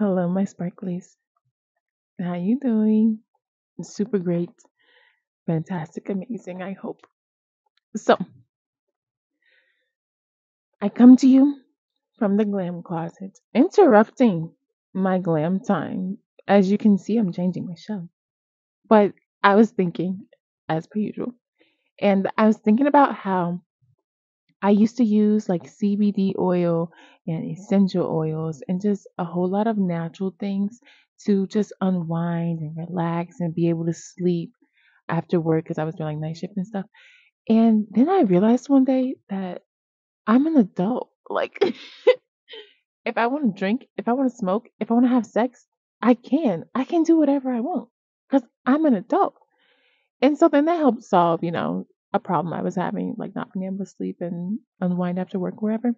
Hello, my sparklies. How you doing? Super great, fantastic, amazing. I hope. So, I come to you from the glam closet, interrupting my glam time. As you can see, I'm changing my show. But I was thinking, as per usual, and I was thinking about how I used to use like CBD oil and essential oils and just a whole lot of natural things to just unwind and relax and be able to sleep after work because I was doing like night shift and stuff. And then I realized one day that I'm an adult. Like, if I want to drink, if I want to smoke, if I want to have sex, I can. I can do whatever I want because I'm an adult. And so then that helped solve, you know, a problem I was having, like not being able to sleep and unwind after work, wherever.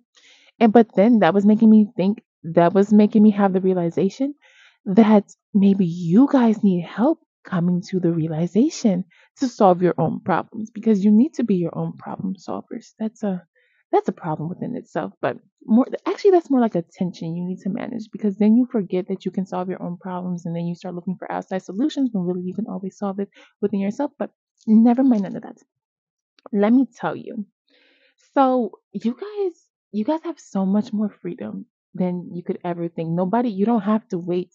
And but then that was making me think, that was making me have the realization that maybe you guys need help coming to the realization to solve your own problems because you need to be your own problem solvers. That's a that's a problem within itself, but more actually that's more like a tension you need to manage because then you forget that you can solve your own problems and then you start looking for outside solutions when really you can always solve it within yourself. But never mind none of that. Let me tell you. So you guys you guys have so much more freedom than you could ever think. Nobody you don't have to wait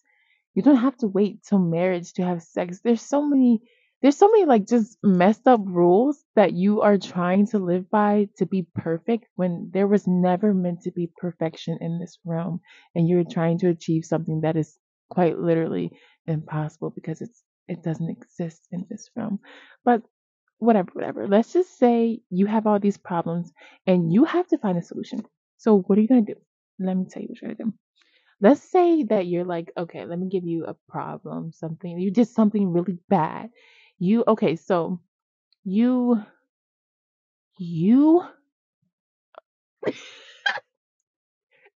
you don't have to wait till marriage to have sex. There's so many there's so many like just messed up rules that you are trying to live by to be perfect when there was never meant to be perfection in this realm and you're trying to achieve something that is quite literally impossible because it's it doesn't exist in this realm. But whatever, whatever. Let's just say you have all these problems and you have to find a solution. So what are you gonna do? Let me tell you what you're gonna do. Let's say that you're like, okay, let me give you a problem, something you did something really bad. You okay, so you you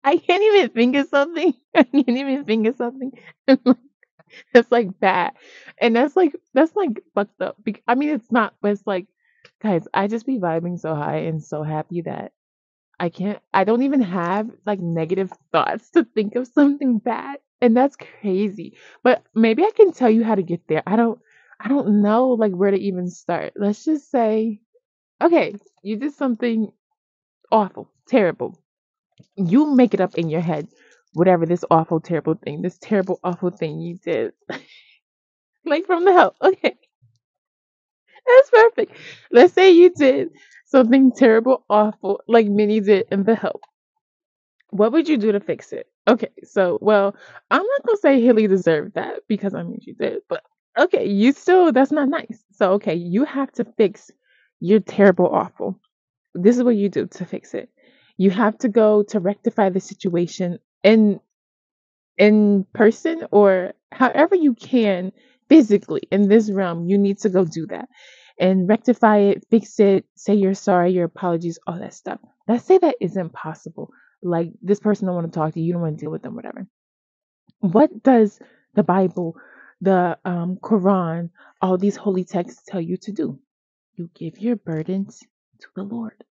I can't even think of something. I can't even think of something. that's like bad. And that's like that's like fucked up. I mean it's not, but it's like guys, I just be vibing so high and so happy that I can't I don't even have like negative thoughts to think of something bad. And that's crazy. But maybe I can tell you how to get there. I don't I don't know like where to even start. Let's just say okay, you did something awful, terrible. You make it up in your head whatever this awful terrible thing, this terrible awful thing you did. like from the help. Okay. That's perfect. Let's say you did something terrible, awful, like Minny did in the help. What would you do to fix it? Okay, so well, I'm not gonna say Hilly deserved that because I mean she did, but okay, you still that's not nice. So okay, you have to fix your terrible, awful. This is what you do to fix it. You have to go to rectify the situation in in person or however you can physically in this realm. You need to go do that and rectify it, fix it, say you're sorry, your apologies, all that stuff. Let's say that isn't possible. Like this person don't want to talk to you, you don't want to deal with them, whatever. What does the Bible, the um, Quran, all these holy texts tell you to do? You give your burdens to the Lord.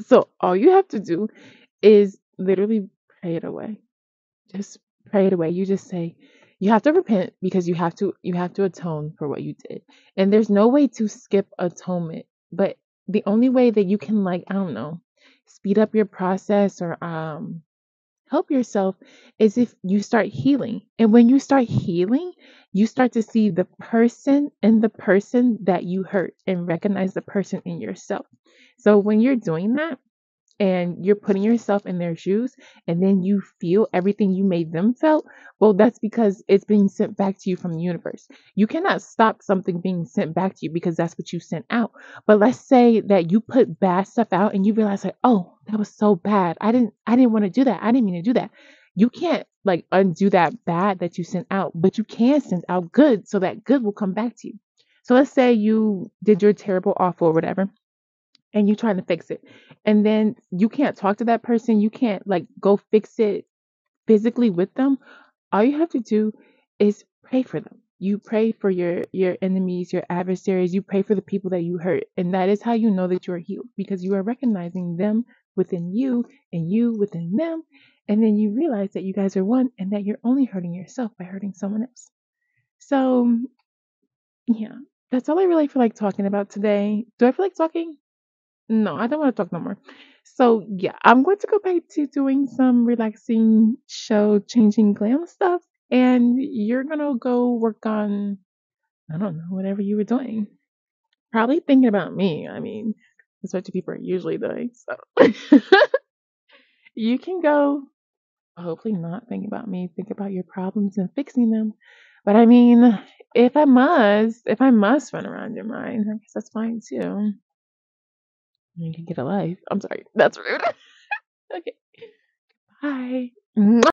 So all you have to do is literally pray it away. Just pray it away. You just say, you have to repent because you have to you have to atone for what you did. And there's no way to skip atonement but the only way that you can like i don't know speed up your process or um help yourself is if you start healing. And when you start healing you start to see the person and the person that you hurt and recognize the person in yourself. So when you're doing that and you're putting yourself in their shoes and then you feel everything you made them felt well that's because it's being sent back to you from the universe. You cannot stop something being sent back to you because that's what you sent out. But let's say that you put bad stuff out and you realize like oh that was so bad. I didn't i didn't want to do that. I didn't mean to do that. You can't like undo that bad that you sent out but you can send out good so that good will come back to you. So let's say you did your terrible awful or whatever and you trying to fix it. And then you can't talk to that person. You can't like go fix it physically with them. All you have to do is pray for them. You pray for your your enemies your adversaries. You pray for the people that you hurt. And that is how you know that you are healed because you are recognizing them within you and you within them. And then you realize that you guys are one and that you're only hurting yourself by hurting someone else. So, yeah, that's all I really feel like talking about today. Do I feel like talking? No, I don't want to talk no more. So, yeah, I'm going to go back to doing some relaxing show changing glam stuff. And you're to go work on, I don't know, whatever you were doing. Probably thinking about me. I mean, that's what people are usually doing. So, you can go hopefully not think about me, think about your problems and fixing them. But I mean, if I must, if I must run around your mind, I guess that's fine too. You can get a life. I'm sorry, that's rude. okay. Bye.